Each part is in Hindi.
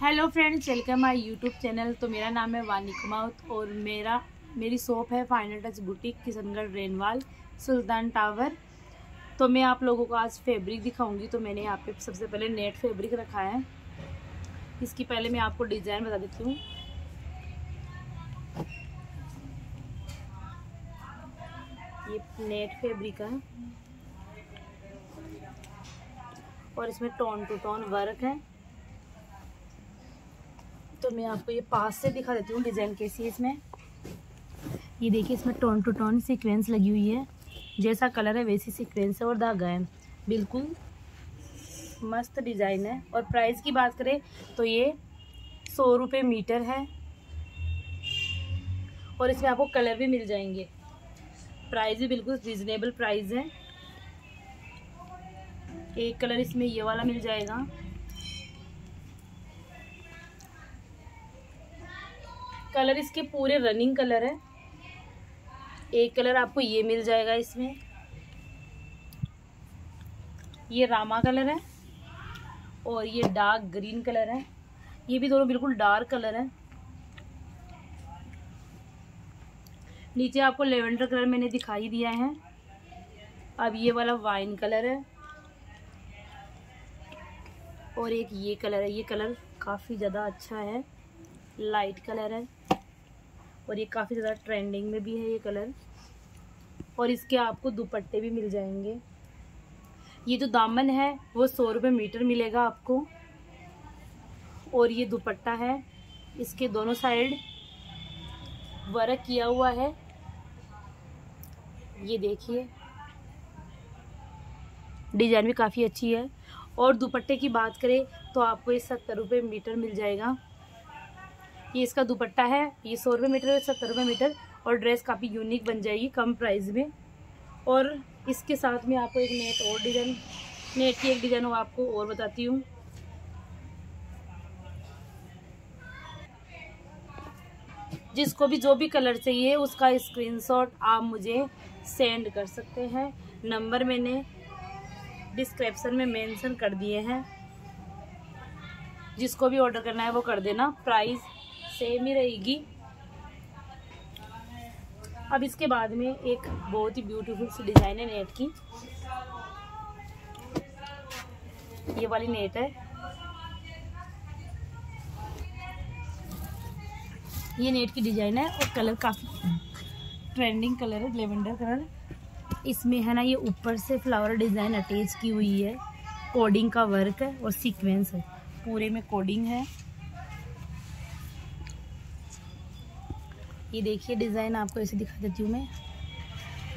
Hello friends welcome my YouTube channel तो मेरा नाम है वानी कुमाउत और मेरा, मेरी शॉप है final touch boutique Kishangarh Renwal, Sultan tower तो मैं आप लोगों को आज फैब्रिक दिखाऊँगी। तो मैंने यहाँ पे सबसे पहले नेट फैब्रिक रखा है। इसकी पहले मैं आपको डिज़ाइन बता देती हूँ। ये नेट फैब्रिक है। और इसमें टोन टू टोन वर्क है। तो मैं आपको ये पास से दिखा देती हूँ डिज़ाइन कैसी है इसमें ये देखिए, इसमें टोन टू टोन सीक्वेंस लगी हुई है। जैसा कलर है, वैसी सीक्वेंस है और धागा है। बिल्कुल मस्त डिज़ाइन है। और प्राइस की बात करें तो ये सौ रुपये मीटर है। और इसमें आपको कलर भी मिल जाएँगे। प्राइस भी बिल्कुल रिजनेबल प्राइस है। एक कलर इसमें ये वाला मिल जाएगा। कलर इसके पूरे रनिंग कलर है। एक कलर आपको ये मिल जाएगा इसमें। ये रामा कलर है और ये डार्क ग्रीन कलर है। ये भी दोनों बिल्कुल डार्क कलर है। नीचे आपको लेवेंडर कलर मैंने दिखाई दिया है। अब ये वाला वाइन कलर है। और एक ये कलर है। ये कलर काफ़ी ज़्यादा अच्छा है। लाइट कलर है। और ये काफ़ी ज़्यादा ट्रेंडिंग में भी है ये कलर और इसके आपको दुपट्टे भी मिल जाएँगे. ये जो दामन है, वो सौ रुपये मीटर मिलेगा आपको. और ये दुपट्टा है, इसके दोनों साइड वर्क किया हुआ है. ये देखिए. डिज़ाइन भी काफ़ी अच्छी है. और दुपट्टे की बात करें तो आपको ये सत्तर रुपये मीटर मिल जाएगा. ये इसका दुपट्टा है, ये सौ रुपये मीटर सत्तर रुपये मीटर और ड्रेस काफ़ी यूनिक बन जाएगी कम प्राइस में। और इसके साथ में आपको एक नेट और डिज़ाइन नेट की एक डिज़ाइन वो आपको और बताती हूँ। जिसको भी जो भी कलर चाहिए, उसका स्क्रीनशॉट आप मुझे सेंड कर सकते हैं। नंबर मैंने डिस्क्रिप्शन में मेंशन कर दिए हैं। जिसको भी ऑर्डर करना है वो कर देना। प्राइस सेम ही रहेगी। अब इसके बाद में एक बहुत ही ब्यूटीफुल सी डिज़ाइन है नेट की। ये वाली नेट है। ये नेट की डिज़ाइन है और कलर काफ़ी ट्रेंडिंग कलर है लेवेंडर कलर इसमें है ना ये ऊपर से फ्लावर डिज़ाइन अटैच की हुई है। कोडिंग का वर्क है और सीक्वेंस है। पूरे में कोडिंग है। ये देखिए डिज़ाइन आपको ऐसे दिखा देती हूँ मैं।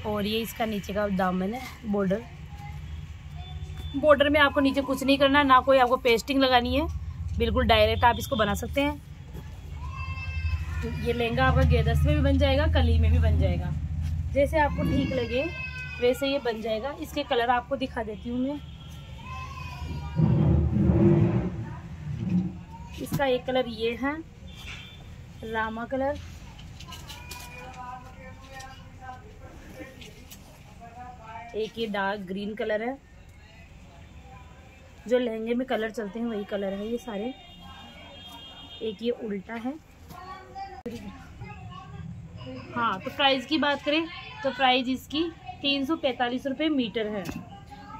और ये इसका नीचे का दामन है बॉर्डर बॉर्डर में आपको नीचे कुछ नहीं करना, ना कोई आपको पेस्टिंग लगानी है। बिल्कुल डायरेक्ट आप इसको बना सकते हैं। ये लहंगा आपका गेदस में भी बन जाएगा, कली में भी बन जाएगा। जैसे आपको ठीक लगे, वैसे ये बन जाएगा। इसके कलर आपको दिखा देती हूँ मैं। इसका एक कलर ये है, रामा कलर एक ये डार्क ग्रीन कलर है। जो लहंगे में कलर चलते हैं, वही कलर है ये सारे। एक ये उल्टा है। हाँ तो प्राइस की बात करें तो प्राइस इसकी तीन सौ पैंतालीस रुपये मीटर है।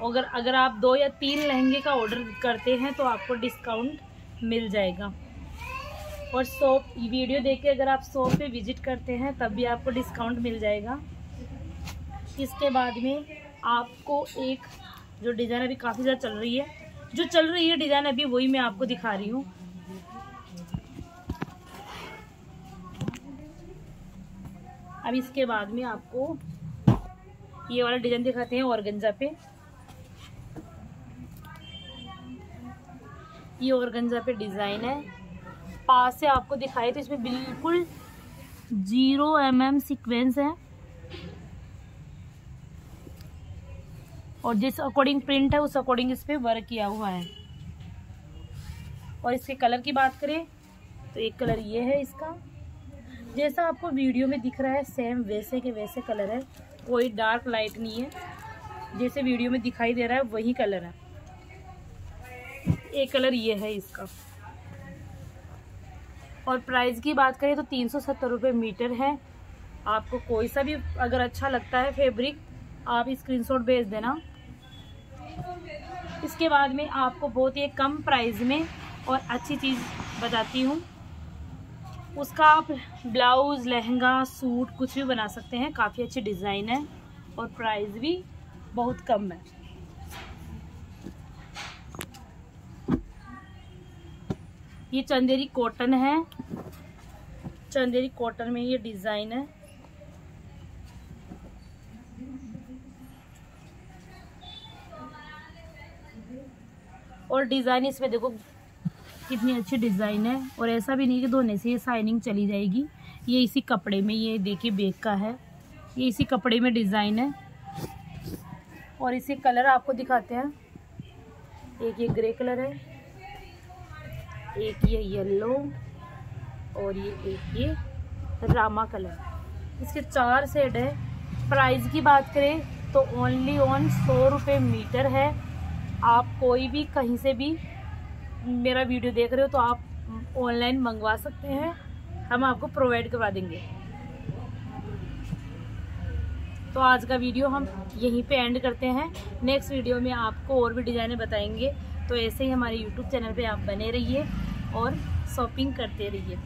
अगर अगर आप दो या तीन लहंगे का ऑर्डर करते हैं तो आपको डिस्काउंट मिल जाएगा। और शॉप वीडियो देख के अगर आप शॉप पे विज़िट करते हैं, तब भी आपको डिस्काउंट मिल जाएगा। इसके बाद में आपको एक जो डिज़ाइन अभी काफ़ी ज़्यादा चल रही है। जो चल रही है डिज़ाइन अभी वही मैं आपको दिखा रही हूँ। अब इसके बाद में आपको ये वाला डिज़ाइन दिखाते हैं ऑर्गेंजा पे। ये ऑर्गेंजा पे डिज़ाइन है। पास से आपको दिखाए तो इसमें बिल्कुल ज़ीरो एम एम सिक्वेंस है। और जिस अकॉर्डिंग प्रिंट है, उस अकॉर्डिंग इस पर वर्क किया हुआ है। और इसके कलर की बात करें तो एक कलर ये है इसका। जैसा आपको वीडियो में दिख रहा है सेम वैसे के वैसे कलर है। कोई डार्क लाइट नहीं है। जैसे वीडियो में दिखाई दे रहा है, वही कलर है। एक कलर ये है इसका। और प्राइस की बात करें तो तीन सौ सत्तर रुपये मीटर है। आपको कोई सा भी अगर अच्छा लगता है फैब्रिक आप स्क्रीनशॉट भेज देना। इसके बाद में आपको बहुत ही कम प्राइस में और अच्छी चीज़ बताती हूँ। उसका आप ब्लाउज़, लहंगा, सूट कुछ भी बना सकते हैं। काफ़ी अच्छी डिज़ाइन है और प्राइस भी बहुत कम है। ये चंदेरी कॉटन है। चंदेरी कॉटन में ये डिज़ाइन है। और डिज़ाइन इसमें देखो कितनी अच्छी डिज़ाइन है। और ऐसा भी नहीं कि धोने से ये साइनिंग चली जाएगी। ये इसी कपड़े में ये देखिए बेग का है। ये इसी कपड़े में डिज़ाइन है। और इसे कलर आपको दिखाते हैं। एक ये ग्रे कलर है। एक ये येलो और ये एक ये रामा कलर इसके चार सेट है। प्राइस की बात करें तो ओनली ऑन सौ रुपये मीटर है। आप कोई भी कहीं से भी मेरा वीडियो देख रहे हो तो आप ऑनलाइन मंगवा सकते हैं। हम आपको प्रोवाइड करवा देंगे। तो आज का वीडियो हम यहीं पे एंड करते हैं। नेक्स्ट वीडियो में आपको और भी डिज़ाइनें बताएँगे। तो ऐसे ही हमारे यूट्यूब चैनल पे आप बने रहिए और शॉपिंग करते रहिए।